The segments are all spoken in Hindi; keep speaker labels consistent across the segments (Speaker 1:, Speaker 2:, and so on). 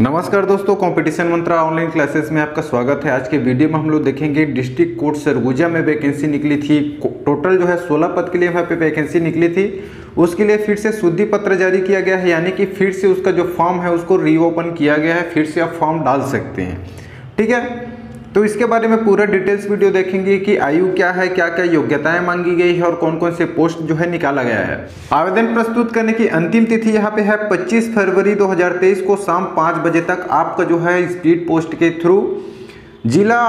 Speaker 1: नमस्कार दोस्तों कंपटीशन मंत्रा ऑनलाइन क्लासेस में आपका स्वागत है। आज के वीडियो में हम लोग देखेंगे डिस्ट्रिक्ट कोर्ट सरगुजा में वैकेंसी निकली थी। टोटल जो है 16 पद के लिए वहाँ पे वैकेंसी निकली थी। उसके लिए फिर से शुद्धि पत्र जारी किया गया है, यानी कि फिर से उसका जो फॉर्म है उसको रीओपन किया गया है। फिर से आप फॉर्म डाल सकते हैं। ठीक है? तो इसके बारे में पूरा डिटेल्स वीडियो देखेंगे कि आयु क्या है, क्या क्या योग्यताएँ मांगी गई है और कौन कौन से पोस्ट जो है निकाला गया है। आवेदन प्रस्तुत करने की अंतिम तिथि यहाँ पे है 25 फरवरी 2023 को शाम पाँच बजे तक आपका जो है स्पीड पोस्ट के थ्रू जिला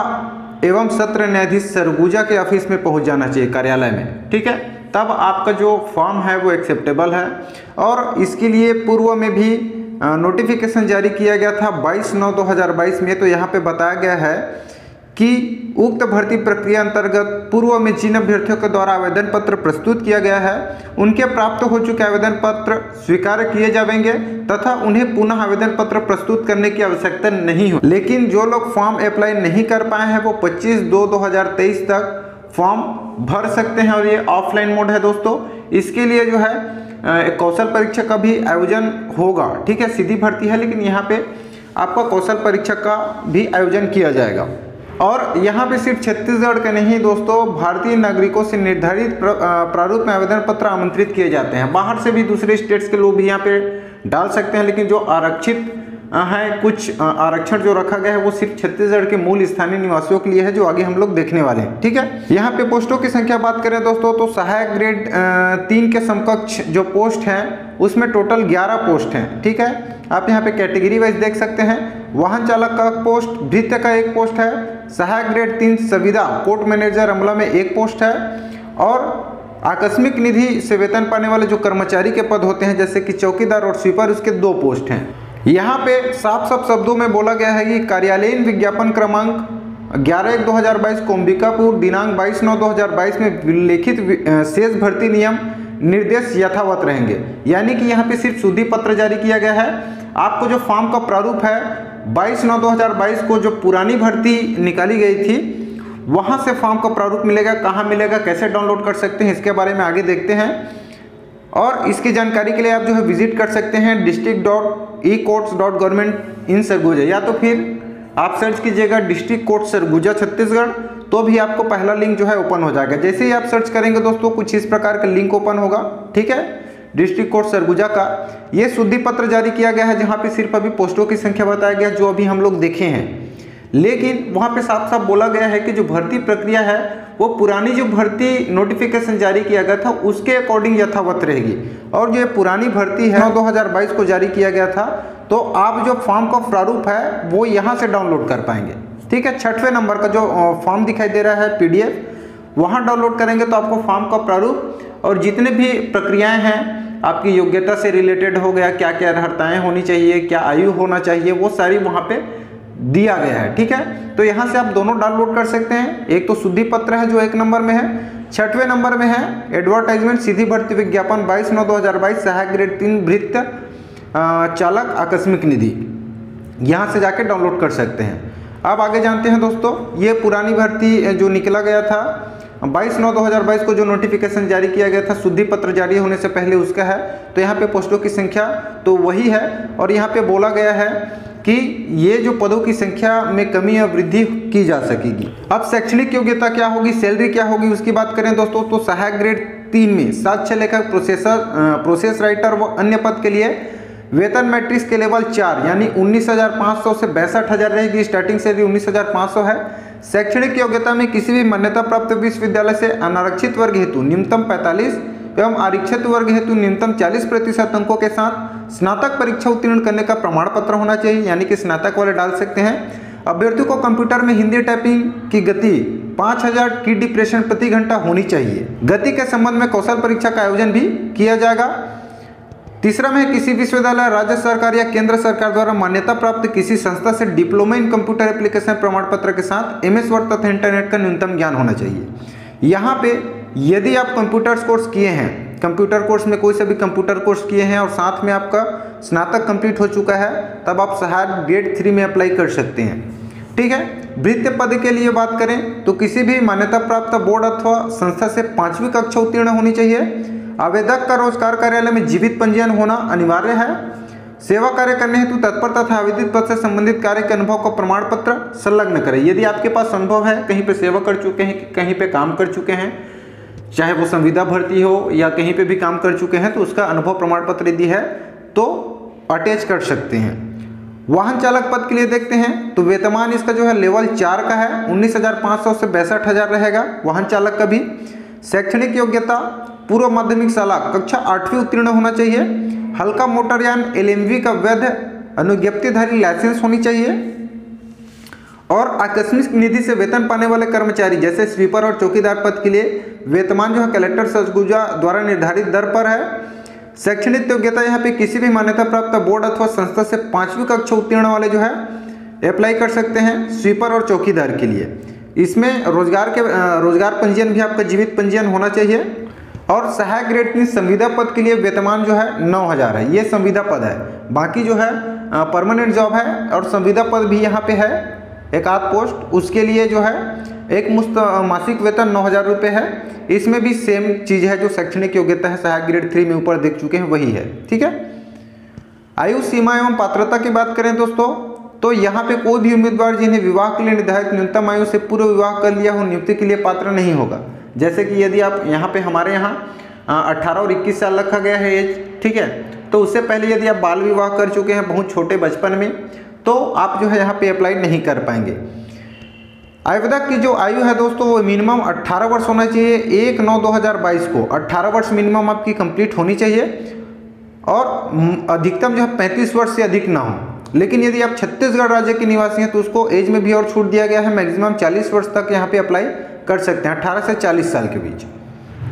Speaker 1: एवं सत्र न्यायाधीश सरगुजा के ऑफ़िस में पहुँच जाना चाहिए कार्यालय में, ठीक है? तब आपका जो फॉर्म है वो एक्सेप्टेबल है। और इसके लिए पूर्व में भी नोटिफिकेशन जारी किया गया था 22 नौ 2022 में तो यहाँ पे बताया गया है कि उक्त भर्ती प्रक्रिया अंतर्गत पूर्व में जिन अभ्यर्थियों के द्वारा आवेदन पत्र प्रस्तुत किया गया है, उनके प्राप्त हो चुके आवेदन पत्र स्वीकार किए जाएँगे तथा उन्हें पुनः आवेदन पत्र प्रस्तुत करने की आवश्यकता नहीं हो। लेकिन जो लोग फॉर्म अप्लाई नहीं कर पाए हैं, वो 25 दो 2023 तक फॉर्म भर सकते हैं और ये ऑफलाइन मोड है दोस्तों। इसके लिए जो है कौशल परीक्षा का भी आयोजन होगा। ठीक है, सीधी भर्ती है, लेकिन यहाँ पे आपका कौशल परीक्षा का भी आयोजन किया जाएगा। और यहाँ पे सिर्फ़ छत्तीसगढ़ के नहीं दोस्तों, भारतीय नागरिकों से निर्धारित प्रारूप में आवेदन पत्र आमंत्रित किए जाते हैं। बाहर से भी दूसरे स्टेट्स के लोग भी यहाँ पे डाल सकते हैं, लेकिन जो आरक्षित है, कुछ आरक्षण जो रखा गया है, वो सिर्फ़ छत्तीसगढ़ के मूल स्थानीय निवासियों के लिए है, जो आगे हम लोग देखने वाले हैं। ठीक है? यहाँ पे पोस्टों की संख्या बात करें दोस्तों तो सहायक ग्रेड तीन के समकक्ष जो पोस्ट हैं, उसमें टोटल ग्यारह पोस्ट हैं। ठीक है? आप यहाँ पे कैटेगरी वाइज देख सकते हैं। वाहन चालक का पोस्ट भृत्य का एक पोस्ट है। सहायक ग्रेड तीन संविदा कोर्ट मैनेजर अमला में एक पोस्ट है। और आकस्मिक निधि से वेतन पाने वाले जो कर्मचारी के पद होते हैं, जैसे कि चौकीदार और स्वीपर, उसके दो पोस्ट हैं। यहाँ पे साफ़ साफ़ शब्दों में बोला गया है कि कार्यालयीन विज्ञापन क्रमांक 11 एक 2022 कोम्बिकापुर, दिनांक 22 नौ 2022 में लिखित शेष भर्ती नियम, निर्देश यथावत रहेंगे। यानी कि यहाँ पे सिर्फ़ शुद्धि पत्र जारी किया गया है। आपको जो फॉर्म का प्रारूप है 22 नौ 2022 को जो पुरानी भर्ती निकाली गई थी, वहाँ से फॉर्म का प्रारूप मिलेगा, कहाँ मिलेगा, कैसे डाउनलोड कर सकते हैं, इसके बारे में आगे देखते हैं। और इसकी जानकारी के लिए आप जो है विज़िट कर सकते हैं district dot e courts dot government in Surguja या तो फिर आप सर्च कीजिएगा डिस्ट्रिक्ट कोर्ट सरगुजा छत्तीसगढ़ तो भी आपको पहला लिंक जो है ओपन हो जाएगा। जैसे ही आप सर्च करेंगे दोस्तों, कुछ इस प्रकार का लिंक ओपन होगा, ठीक है? डिस्ट्रिक्ट कोर्ट सरगुजा का ये शुद्धि पत्र जारी किया गया है, जहाँ पे सिर्फ़ अभी पोस्टों की संख्या बताया गया, जो अभी हम लोग देखे हैं। लेकिन वहाँ पे साफ़ साफ़ बोला गया है कि जो भर्ती प्रक्रिया है, वो पुरानी जो भर्ती नोटिफिकेशन जारी किया गया था, उसके अकॉर्डिंग यथावत रहेगी। और जो ये पुरानी भर्ती है 2022 को जारी किया गया था तो आप जो फॉर्म का प्रारूप है, वो यहाँ से डाउनलोड कर पाएँगे। ठीक है, छठवें नंबर का जो फॉर्म दिखाई दे रहा है पीडीएफ वहाँ डाउनलोड करेंगे तो आपको फॉर्म का प्रारूप और जितने भी प्रक्रियाएँ हैं आपकी योग्यता से रिलेटेड हो गया क्या क्या अर्हताएँ होनी चाहिए, क्या आयु होना चाहिए, वो सारी वहाँ पे दिया गया है, ठीक है? तो यहाँ से आप दोनों डाउनलोड कर सकते हैं। एक तो शुद्धि पत्र है जो एक नंबर में है, छठवें नंबर में है एडवर्टाइजमेंट सीधी भर्ती विज्ञापन 22 नौ 2022 सहायक ग्रेड तीन भृत्य चालक, आकस्मिक निधि। यहाँ से जाके डाउनलोड कर सकते हैं। अब आगे जानते हैं दोस्तों, ये पुरानी भर्ती जो निकला गया था 22 नौ 2022 को जो नोटिफिकेशन जारी किया गया था शुद्धि पत्र जारी होने से पहले उसका है। तो यहाँ पे पोस्टों की संख्या तो वही है और यहाँ पे बोला गया है कि ये जो पदों की संख्या में कमी या वृद्धि की जा सकेगी। अब शैक्षणिक योग्यता क्या होगी सैलरी क्या होगी, उसकी बात करें दोस्तों तो सहायक ग्रेड तीन में छः लेखक प्रोसेसर प्रोसेस राइटर व अन्य पद के लिए वेतन मैट्रिक्स के लेवल चार, यानी उन्नीस हज़ार पाँच सौ से बैसठ हज़ार रहेगी। स्टार्टिंग सैलरी उन्नीस हज़ार पाँच सौ है। शैक्षणिक योग्यता में किसी भी मान्यता प्राप्त विश्वविद्यालय से अनारक्षित वर्ग हेतु न्यूनतम पैंतालीस एवं आरक्षित वर्ग हेतु न्यूनतम 40 प्रतिशत अंकों के साथ स्नातक परीक्षा उत्तीर्ण करने का प्रमाण पत्र होना चाहिए, यानी कि स्नातक वाले डाल सकते हैं। अभ्यर्थियों को कंप्यूटर में हिंदी टाइपिंग की गति 5000 की डिप्रेशन प्रति घंटा होनी चाहिए। गति के संबंध में कौशल परीक्षा का आयोजन भी किया जाएगा। तीसरा में किसी विश्वविद्यालय, राज्य सरकार या केंद्र सरकार द्वारा मान्यता प्राप्त किसी संस्था से डिप्लोमा इन कंप्यूटर एप्लीकेशन प्रमाण पत्र के साथ एम एस वर्ड तथा इंटरनेट का न्यूनतम ज्ञान होना चाहिए। यहाँ पे यदि आप कंप्यूटर कोर्स किए हैं कंप्यूटर कोर्स में कोई सा भी कंप्यूटर कोर्स किए हैं और साथ में आपका स्नातक कंप्लीट हो चुका है, तब आप सहायक ग्रेड थ्री में अप्लाई कर सकते हैं। ठीक है? वृत्त पद के लिए बात करें तो किसी भी मान्यता प्राप्त बोर्ड अथवा संस्था से पांचवी कक्षा उत्तीर्ण होनी चाहिए। आवेदक का रोज़गार कार्यालय में जीवित पंजीयन होना अनिवार्य है। सेवा कार्य करने हेतु तत्पर तथा आवेदित पद से संबंधित कार्य के अनुभव का प्रमाण पत्र संलग्न करें। यदि आपके पास अनुभव है, कहीं पे सेवा कर चुके हैं, कहीं पे काम कर चुके हैं, चाहे वो संविदा भर्ती हो या कहीं पे भी काम कर चुके हैं तो उसका अनुभव प्रमाण पत्र यदि है तो अटैच कर सकते हैं। वाहन चालक पद के लिए देखते हैं तो वेतमान इसका जो है लेवल चार का है, उन्नीस सौ बैसठ रहेगा। वाहन चालक का भी। शैक्षणिक योग्यता पूर्व माध्यमिक शाला कक्षा आठवीं उत्तीर्ण होना चाहिए। हल्का मोटरयान एल का वैध अनुज्ञप्तिधारी लाइसेंस होनी चाहिए। और आकस्मिक निधि से वेतन पाने वाले कर्मचारी, जैसे स्वीपर और चौकीदार पद के लिए वेतमान जो है कलेक्टर सचगुजा द्वारा निर्धारित दर पर है। शैक्षणिक योग्यता यहाँ पे किसी भी मान्यता प्राप्त बोर्ड अथवा संस्था से पांचवी कक्षा उत्तीर्ण वाले जो है अप्लाई कर सकते हैं स्वीपर और चौकीदार के लिए। इसमें रोज़गार के रोज़गार पंजीयन भी आपका जीवित पंजीयन होना चाहिए। और सहायक ग्रेड की संविदा पद के लिए वेतमान जो है नौ हज़ार है, ये संविदा पद है। बाकी जो है परमानेंट जॉब है और संविदा पद भी यहाँ पे है, एक आध पोस्ट उसके लिए जो है, एक मुस्त मासिक वेतन नौ हज़ार रुपये है। इसमें भी सेम चीज़ है जो शैक्षणिक योग्यता है सहायक ग्रेड थ्री में ऊपर देख चुके हैं, वही है, ठीक है? आयु, सीमा एवं पात्रता की बात करें दोस्तों तो यहाँ पे कोई भी उम्मीदवार जिन्हें विवाह के लिए निर्धारित न्यूनतम आयु से पूर्व विवाह कर लिया हो, नियुक्ति के लिए पात्र नहीं होगा। जैसे कि यदि आप यहाँ पे हमारे यहाँ अट्ठारह और इक्कीस साल रखा गया है एज ठीक है? तो उससे पहले यदि आप बाल विवाह कर चुके हैं बहुत छोटे बचपन में तो आप जो है यहाँ पे अप्लाई नहीं कर पाएँगे। आयुर्वेदक की जो आयु है दोस्तों, वो मिनिमम 18 वर्ष होना चाहिए, एक नौ 2022 को। 18 वर्ष मिनिमम आपकी कंप्लीट होनी चाहिए, और अधिकतम जो है 35 वर्ष से अधिक ना हो। लेकिन यदि आप छत्तीसगढ़ राज्य के निवासी हैं तो उसको एज में भी और छूट दिया गया है मैक्सिमम 40 वर्ष तक यहाँ पे अप्लाई कर सकते हैं 18 से 40 साल के बीच।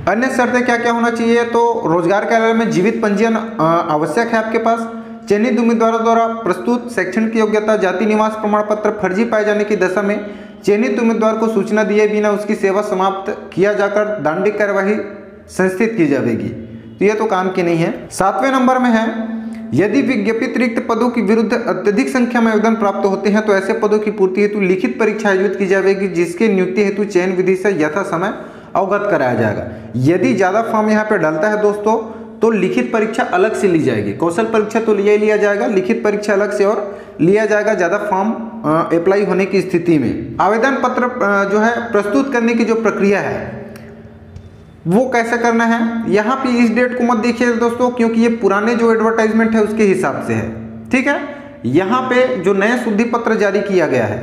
Speaker 1: अन्य शर्तें क्या क्या होना चाहिए? तो रोज़गार कार्यालय में जीवित पंजीयन आवश्यक है आपके पास। चयनित उम्मीदवारों द्वारा प्रस्तुत शैक्षणिक योग्यता, जाति निवास प्रमाण पत्र फर्जी पाए जाने की दशा में चयनित उम्मीदवार को सूचना दिए बिना उसकी सेवा समाप्त किया जाकर दांडिक कार्यवाही संस्थित की जाएगी। तो यह तो काम की नहीं है। सातवें नंबर में है यदि विज्ञापित रिक्त पदों के विरुद्ध अत्यधिक संख्या में आवेदन प्राप्त होते हैं तो ऐसे पदों की पूर्ति हेतु लिखित परीक्षा आयोजित की जाएगी, जिसके नियुक्ति हेतु चयन विधि से यथा समय अवगत कराया जाएगा। यदि ज़्यादा फॉर्म यहाँ पे डालता है दोस्तों तो लिखित परीक्षा अलग से ली जाएगी। कौशल परीक्षा तो लिया ही लिया जाएगा, लिखित परीक्षा अलग से और लिया जाएगा ज़्यादा फॉर्म अप्लाई होने की स्थिति में। आवेदन पत्र जो है, प्रस्तुत करने की जो प्रक्रिया है वो कैसे करना है? यहाँ पे इस डेट को मत देखिए दोस्तों, क्योंकि ये पुराने जो एडवर्टाइजमेंट है उसके हिसाब से है। ठीक है? यहाँ पे जो नया शुद्धि पत्र जारी किया गया है,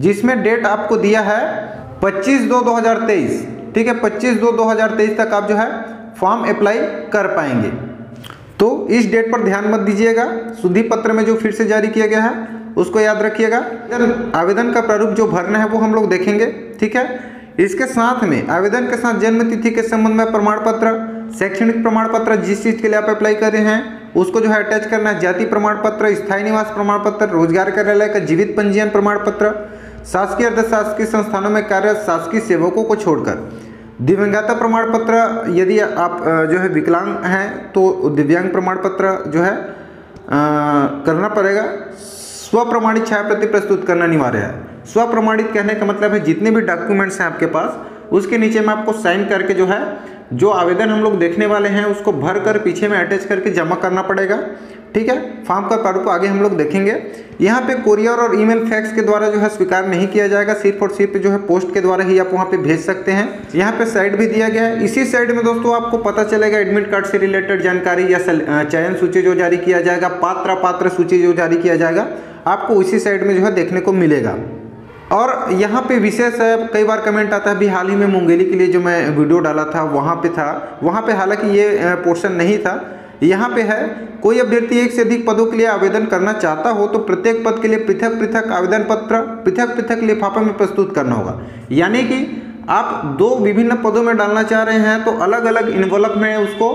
Speaker 1: जिसमें डेट आपको दिया है 25 दो 2023 ठीक है? 25 दो 2023 तक आप जो है फॉर्म अप्लाई कर पाएँगे। तो इस डेट पर ध्यान मत दीजिएगा। शुद्धि पत्र में जो फिर से जारी किया गया है, उसको याद रखिएगा। आवेदन का प्रारूप जो भरना है, वो हम लोग देखेंगे। ठीक है? इसके साथ में आवेदन के साथ जन्म तिथि के संबंध में प्रमाण पत्र शैक्षणिक प्रमाण पत्र जिस चीज़ के लिए आप अप्लाई कर रहे हैं। उसको जो है अटैच करना है जाति प्रमाण पत्र स्थायी निवास प्रमाण पत्र रोज़गार कार्यालय का जीवित पंजीयन प्रमाण पत्र शासकीय अर्ध शासकीय संस्थानों में कार्य शासकीय सेवकों को छोड़कर। दिव्यांगता प्रमाण पत्र यदि आप जो है विकलांग हैं तो दिव्यांग प्रमाण पत्र जो है आ, करना पड़ेगा। स्वप्रमाणित छाया प्रति प्रस्तुत करना अनिवार्य है। स्वप्रमाणित कहने का मतलब है जितने भी डॉक्यूमेंट्स हैं आपके पास, उसके नीचे में आपको साइन करके जो है, जो आवेदन हम लोग देखने वाले हैं, उसको भर कर पीछे में अटैच करके जमा करना पड़ेगा। ठीक है? फॉर्म का प्रारूप आगे हम लोग देखेंगे। यहाँ पे कोरियर और ईमेल फैक्स के द्वारा जो है स्वीकार नहीं किया जाएगा। सिर्फ़ और सिर्फ़ जो है पोस्ट के द्वारा ही आप वहाँ पे भेज सकते हैं। यहाँ पे साइड भी दिया गया है। इसी साइड में दोस्तों आपको पता चलेगा एडमिट कार्ड से रिलेटेड जानकारी या चयन सूची जो जारी किया जाएगा पात्र पात्र सूची जो जारी किया जाएगा। आपको उसी साइड में जो है देखने को मिलेगा। और यहाँ पे विशेष है कई बार कमेंट आता है, अभी हाल ही में मुंगेली के लिए जो मैं वीडियो डाला था, वहाँ पे था। वहाँ पे हालाँकि ये पोर्शन नहीं था। यहाँ पे है, कोई अभ्यर्थी एक से अधिक पदों के लिए आवेदन करना चाहता हो तो प्रत्येक पद के लिए पृथक पृथक आवेदन पत्र, पृथक पृथक लिफाफा में प्रस्तुत करना होगा। यानी कि आप दो विभिन्न पदों में डालना चाह रहे हैं तो अलग अलग इन्वॉल्व में उसको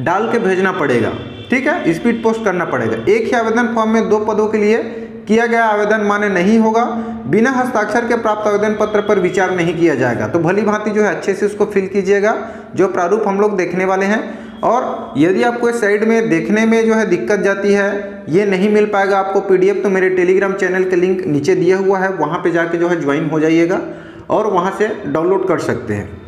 Speaker 1: डाल के भेजना पड़ेगा। ठीक है? स्पीड पोस्ट करना पड़ेगा। एक ही आवेदन फॉर्म में दो पदों के लिए किया गया आवेदन मान्य नहीं होगा, बिना हस्ताक्षर के प्राप्त आवेदन पत्र पर विचार नहीं किया जाएगा। तो भली भांति जो है, अच्छे से उसको फिल कीजिएगा, जो प्रारूप हम लोग देखने वाले हैं। और यदि आपको इस साइड में देखने में जो है दिक्कत जाती है, ये नहीं मिल पाएगा आपको पीडीएफ तो मेरे टेलीग्राम चैनल के लिंक नीचे दिया हुआ है, वहाँ पे जाके जो है ज्वाइन हो जाइएगा और वहाँ से डाउनलोड कर सकते हैं।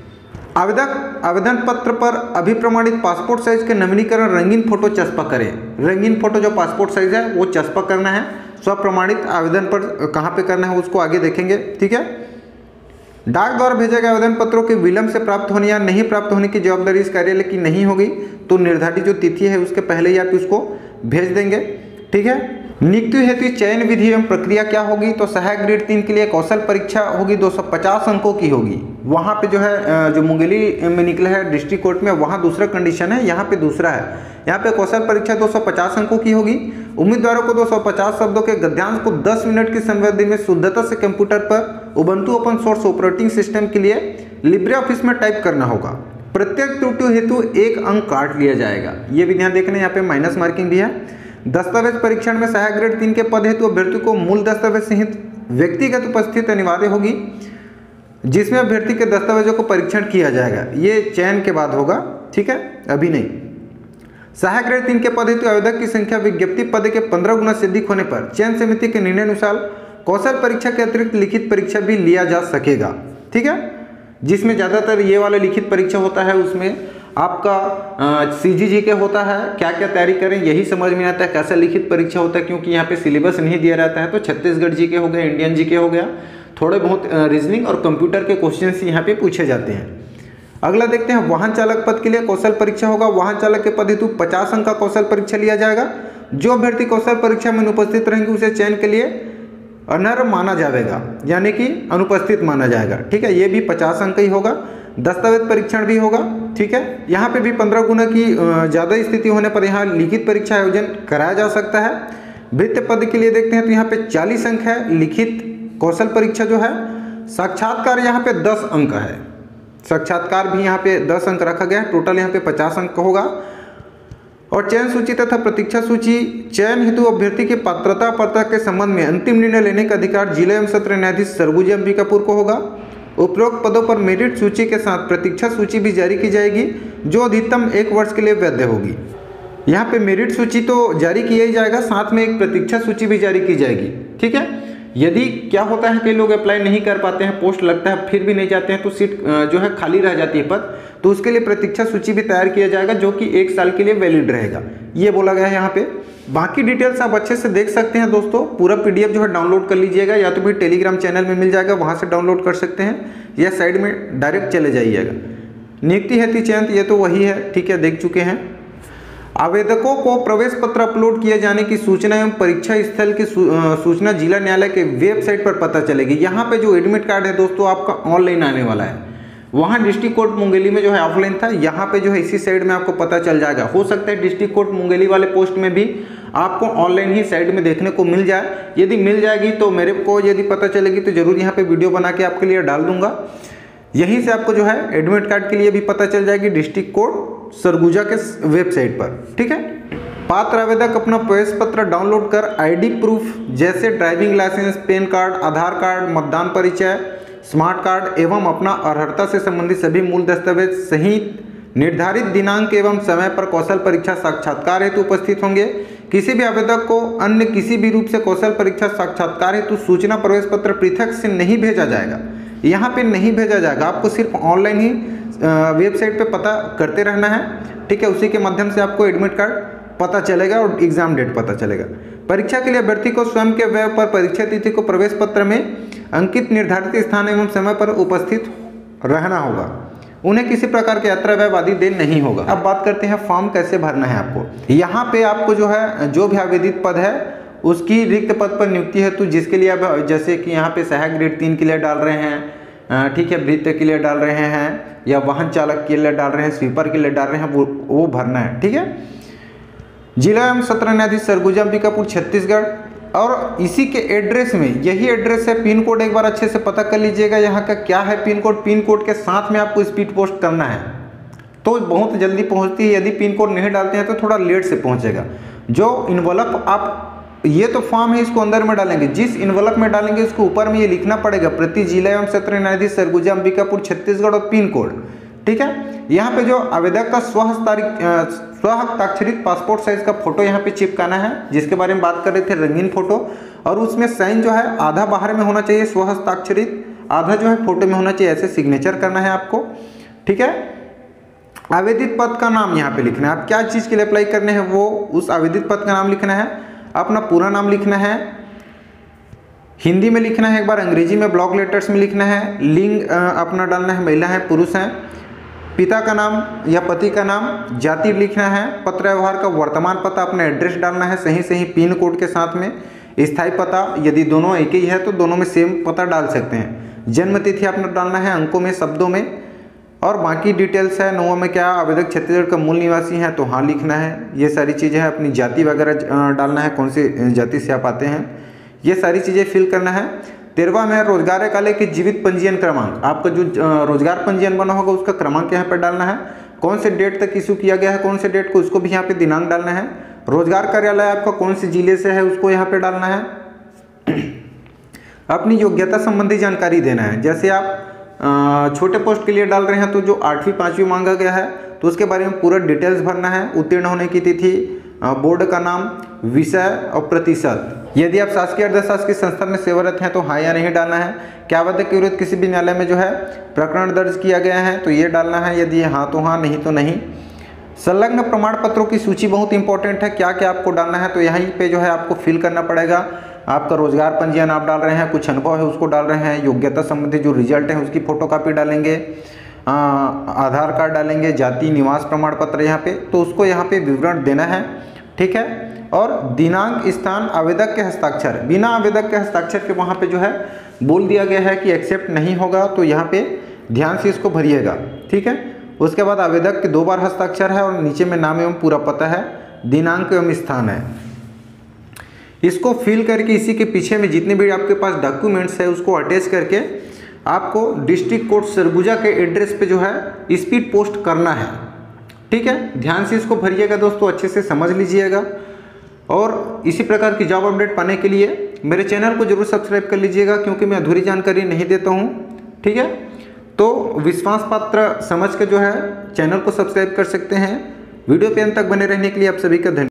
Speaker 1: आवेदक, आवेदन पत्र पर अभिप्रमाणित पासपोर्ट साइज़ के नवीनीकरण रंगीन फ़ोटो चस्पा करें। रंगीन फ़ोटो जो पासपोर्ट साइज़ है, वो चस्पा करना है। स्वप्रमाणित आवेदन पर, कहाँ पे करना है उसको आगे देखेंगे, ठीक है? डाक द्वारा भेजे गए आवेदन पत्रों के विलंब से प्राप्त होने या नहीं प्राप्त होने की जवाबदारी इस कार्यालय की नहीं होगी तो निर्धारित जो तिथि है उसके पहले ही आप उसको भेज देंगे। ठीक है? नियुक्ति हेतु चयन विधि एवं प्रक्रिया क्या होगी? तो सहायक ग्रेड तीन के लिए कौशल परीक्षा होगी 250 अंकों की होगी। वहाँ पे जो है जो मुंगेली में निकला है डिस्ट्रिक्ट कोर्ट में, वहाँ दूसरा कंडीशन है, यहाँ पे दूसरा है। यहाँ पे कौशल परीक्षा 250 अंकों की होगी। उम्मीदवारों को 250 शब्दों के गद्यांश को 10 मिनट की संवेदी में शुद्धता से कंप्यूटर पर Ubuntu open source operating system के लिए लिब्रे ऑफ़िस में टाइप करना होगा। प्रत्येक त्रुटि हेतु एक अंक काट लिया जाएगा। ये भी ध्यान देखना, यहाँ पे माइनस मार्किंग भी है। दस्तावेज़ परीक्षण में सहायक ग्रेड तीन के पद हेतु अभ्यर्थी को मूल दस्तावेज़ सहित व्यक्तिगत उपस्थित अनिवार्य होगी, जिसमें अभ्यर्थी के दस्तावेजों को परीक्षण किया जाएगा। ये चयन के बाद होगा, ठीक है? अभी नहीं। सहायक ग्रेड तीन के पद हेतु आवेदक की संख्या विज्ञप्ति पद के पंद्रह गुना से अधिक होने पर चयन समिति के निर्णय अनुसार कौशल परीक्षा के अतिरिक्त लिखित परीक्षा भी लिया जा सकेगा, ठीक है? जिसमें ज़्यादातर ये वाला लिखित परीक्षा होता है, उसमें आपका सी जी जी के होता है क्या क्या तैयारी करें, यही समझ में आता है, कैसा लिखित परीक्षा होता है, क्योंकि यहाँ पे सिलेबस नहीं दिया रहता है तो छत्तीसगढ़ जी के हो गया, इंडियन जी के हो गया, थोड़े बहुत रीजनिंग और कंप्यूटर के क्वेश्चन यहाँ पे पूछे जाते हैं। अगला देखते हैं, वाहन चालक पद के लिए कौशल परीक्षा होगा, वाहन चालक के पद हेतु पचास अंक का कौशल परीक्षा लिया जाएगा, जो अभ्यर्थी कौशल परीक्षा में अनुपस्थित रहेंगे, उसे चयन के लिए अनर माना जाएगा, यानी कि अनुपस्थित माना जाएगा, ठीक है, ये भी पचास अंक ही होगा दस्तावेज़ परीक्षण भी होगा, ठीक है? यहाँ पे भी पंद्रह गुना की ज़्यादा स्थिति होने पर यहाँ लिखित परीक्षा आयोजन कराया जा सकता है। वित्त पद के लिए देखते हैं तो यहाँ पे चालीस अंक है, लिखित कौशल परीक्षा जो है, साक्षात्कार यहाँ पे दस अंक है। साक्षात्कार भी यहाँ पे दस अंक रखा गया है, टोटल यहाँ पे पचास अंक होगा। और चयन सूची तथा प्रतीक्षा सूची, चयन हेतु अभ्यर्थी की पात्रता पत्र के संबंध में अंतिम निर्णय लेने का अधिकार जिला एवं सत्र न्यायाधीश सरगुजी अंबिकापुर को होगा। उपरोक्त पदों पर मेरिट सूची के साथ प्रतीक्षा सूची भी जारी की जाएगी, जो अधिकतम एक वर्ष के लिए वैध होगी। यहाँ पे मेरिट सूची तो जारी किया ही जाएगा, साथ में एक प्रतीक्षा सूची भी जारी की जाएगी। ठीक है? यदि क्या होता है कई लोग अप्लाई नहीं कर पाते हैं पोस्ट लगता है, फिर भी नहीं जाते हैं तो सीट जो है खाली रह जाती है पद तो उसके लिए प्रतीक्षा सूची भी तैयार किया जाएगा जो कि एक साल के लिए वैलिड रहेगा। ये बोला गया है यहाँ पे। बाकी डिटेल्स आप अच्छे से देख सकते हैं दोस्तों। पूरा पीडीएफ जो है डाउनलोड कर लीजिएगा या तो फिर टेलीग्राम चैनल में मिल जाएगा, वहाँ से डाउनलोड कर सकते हैं या साइड में डायरेक्ट चले जाइएगा। नियुक्ति हेतु चयन ये तो वही है, ठीक है, देख चुके हैं। आवेदकों को प्रवेश पत्र अपलोड किए जाने की सूचना एवं परीक्षा स्थल की सूचना जिला न्यायालय के वेबसाइट पर पता चलेगी। यहाँ पे जो एडमिट कार्ड है दोस्तों, आपका ऑनलाइन आने वाला है। वहाँ डिस्ट्रिक्ट कोर्ट मुंगेली में जो है ऑफलाइन था। यहाँ पे जो है इसी साइड में आपको पता चल जाएगा। हो सकता है डिस्ट्रिक्ट कोर्ट मुंगेली वाले पोस्ट में भी आपको ऑनलाइन ही साइड में देखने को मिल जाए। यदि मिल जाएगी तो मेरे को यदि पता चलेगी तो ज़रूर यहाँ पे वीडियो बना के आपके लिए डाल दूँगा। यहीं से आपको जो है एडमिट कार्ड के लिए भी पता चल जाएगी डिस्ट्रिक्ट कोर्ट। सरगुजा के वेबसाइट पर, ठीक है? पात्र आवेदक अपना प्रवेश पत्र डाउनलोड कर आईडी प्रूफ जैसे driving licence PAN card Aadhaar card मतदान परिचय स्मार्ट कार्ड एवं अपना अर्हता से संबंधित सभी मूल दस्तावेज़ सहित निर्धारित दिनांक एवं समय पर कौशल परीक्षा साक्षात्कार हेतु उपस्थित होंगे। किसी भी आवेदक को अन्य किसी भी रूप से कौशल परीक्षा साक्षात्कार हेतु सूचना प्रवेश पत्र पृथक से नहीं भेजा जाएगा। यहाँ पे नहीं भेजा जाएगा, आपको सिर्फ़ ऑनलाइन ही वेबसाइट पे पता करते रहना है, ठीक है? उसी के माध्यम से आपको एडमिट कार्ड पता चलेगा और एग्ज़ाम डेट पता चलेगा। परीक्षा के लिए अभ्यर्थी को स्वयं के व्यय पर परीक्षा तिथि को प्रवेश पत्र में अंकित निर्धारित स्थान एवं समय पर उपस्थित रहना होगा। उन्हें किसी प्रकार के यात्रा व्यय आदि देन नहीं होगा। अब बात करते हैं फॉर्म कैसे भरना है आपको। यहाँ पे आपको जो है, जो भी आवेदित पद है, उसकी रिक्त पद पर नियुक्ति है तो जिसके लिए आप, जैसे कि यहाँ पे सहायक ग्रेड तीन के लिए डाल रहे हैं ठीक है, वृत्त के लिए डाल रहे हैं या वाहन चालक के लिए डाल रहे हैं, स्वीपर के लिए डाल रहे हैं, वो वो भरना है, ठीक है? जिला एवं सत्र न्यायाधीश सरगुजा अंबिकापुर छत्तीसगढ़। और इसी के एड्रेस में, यही एड्रेस है, पिन कोड एक बार अच्छे से पता कर लीजिएगा, यहाँ का क्या है पिन कोड। पिन कोड के साथ में आपको स्पीड पोस्ट करना है। तो बहुत जल्दी पहुँचती है, यदि पिन कोड नहीं डालते हैं तो थोड़ा लेट से पहुँचेगा। जो इन्वलप आप ये तो फॉर्म है, इसको अंदर में डालेंगे। जिस इन्वलप में डालेंगे उसको ऊपर में ये लिखना पड़ेगा। प्रति जिला एवं सत्र न्यायाधीश सरगुजा, अंबिकापुर, छत्तीसगढ़ और पिन कोड ठीक है? यहाँ पे जो आवेदक का स्वहस्तारिक स्वहस्ताक्षरित पासपोर्ट साइज़ का फ़ोटो यहाँ पे चिपकाना है, जिसके बारे में बात कर रहे थे, रंगीन फ़ोटो और उसमें साइन जो है, आधा बाहर में होना चाहिए स्वहस्ताक्षरित आधा जो है फ़ोटो में होना चाहिए, ऐसे सिग्नेचर करना है आपको। ठीक है? आवेदित पद का नाम यहाँ पे लिखना है। आप क्या चीज़ के लिए अप्लाई करने हैं, वो उस आवेदित पद का नाम लिखना है। अपना पूरा नाम लिखना है। हिंदी में लिखना है एक बार, अंग्रेज़ी में ब्लॉक लेटर्स में लिखना है। लिंग अपना डालना है, महिला है, पुरुष है। पिता का नाम या पति का नाम, जाति लिखना है। पत्र व्यवहार का वर्तमान पता, अपना एड्रेस डालना है, सही सही पिन कोड के साथ में। स्थायी पता, यदि दोनों एक ही है तो दोनों में सेम पता डाल सकते हैं। जन्म तिथि अपना डालना है, अंकों में, शब्दों में। और बाकी डिटेल्स है, नोवा में क्या आवेदक छत्तीसगढ़ का मूल निवासी है तो हाँ लिखना है। ये सारी चीज़ें हैं, अपनी जाति वगैरह डालना है, कौन सी जाति से आप आते हैं। ये सारी चीज़ें फिल करना है। तेरवा में रोज़गार काले के जीवित पंजीयन क्रमांक। आपका जो रोज़गार पंजीयन बना होगा, उसका क्रमांक यहाँ पर डालना है। कौन से डेट तक इशू किया गया है, कौन से डेट को, उसको भी यहाँ पे दिनांक डालना है। रोज़गार कार्यालय आपका कौन से ज़िले से है, उसको यहाँ पे डालना है। अपनी योग्यता संबंधी जानकारी देना है। जैसे आप छोटे पोस्ट के लिए डाल रहे हैं तो जो आठवीं, पाँचवीं मांगा गया है तो उसके बारे में पूरा डिटेल्स भरना है। उत्तीर्ण होने की तिथि बोर्ड का नाम, विषय और प्रतिशत। यदि आप शासकीय अर्धशासकीय संस्था में सेवारत हैं तो हाँ या नहीं डालना है। क्या आवेदक के विरुद्ध किसी भी न्यायालय में जो है, प्रकरण दर्ज किया गया है तो ये डालना है। यदि हाँ तो हाँ नहीं तो नहीं। संलग्न प्रमाण पत्रों की सूची बहुत इंपॉर्टेंट है। क्या क्या आपको डालना है तो यहीं पे जो है आपको फिल करना पड़ेगा। आपका रोज़गार पंजीयन आप डाल रहे हैं कुछ अनुभव है उसको डाल रहे हैं योग्यता संबंधी जो रिज़ल्ट है उसकी फोटोकॉपी डालेंगे आ, आधार कार्ड डालेंगे जाति निवास प्रमाण पत्र यहाँ पे तो उसको यहाँ पे विवरण देना है ठीक है? और दिनांक स्थान आवेदक के हस्ताक्षर बिना आवेदक के हस्ताक्षर के वहाँ पे जो है बोल दिया गया है कि एक्सेप्ट नहीं होगा तो यहाँ पे ध्यान से इसको भरिएगा ठीक है? उसके बाद आवेदक के दो बार हस्ताक्षर है और नीचे में नाम एवं पूरा पता है दिनांक एवं स्थान है। इसको फिल करके इसी के पीछे में जितने भी आपके पास डॉक्यूमेंट्स है, उसको अटैच करके आपको डिस्ट्रिक्ट कोर्ट सरगुजा के एड्रेस पे जो है स्पीड पोस्ट करना है। ठीक है? ध्यान से इसको भरिएगा दोस्तों, अच्छे से समझ लीजिएगा। और इसी प्रकार की जॉब अपडेट पाने के लिए मेरे चैनल को ज़रूर सब्सक्राइब कर लीजिएगा, क्योंकि मैं अधूरी जानकारी नहीं देता हूँ। ठीक है? तो विश्वास पात्र समझ के जो है चैनल को सब्सक्राइब कर सकते हैं। वीडियो पे अंत तक बने रहने के लिए आप सभी का धन्यवाद।